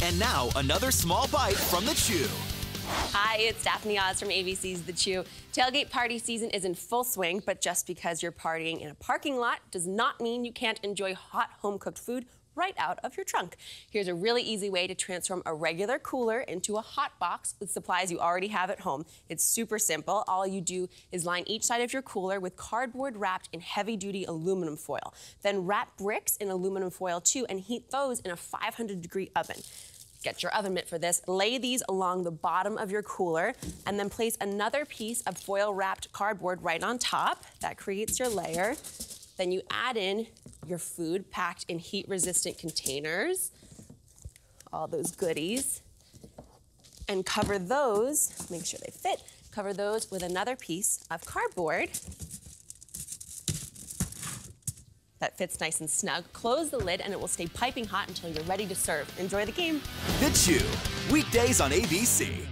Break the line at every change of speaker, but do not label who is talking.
And now, another small bite from the Chew.
Hi, it's Daphne Oz from ABC's The Chew. Tailgate party season is in full swing, but just because you're partying in a parking lot does not mean you can't enjoy hot home cooked food right out of your trunk. Here's a really easy way to transform a regular cooler into a hot box with supplies you already have at home. It's super simple. All you do is line each side of your cooler with cardboard wrapped in heavy duty aluminum foil. Then wrap bricks in aluminum foil too and heat those in a 500 degree oven. Get your oven mitt for this. Lay these along the bottom of your cooler and then place another piece of foil wrapped cardboard right on top. That creates your layer. Then you add in your food packed in heat resistant containers, all those goodies, and cover those, make sure they fit, cover those with another piece of cardboard that fits nice and snug. Close the lid and it will stay piping hot until you're ready to serve. Enjoy the game.
The Chew, weekdays on ABC.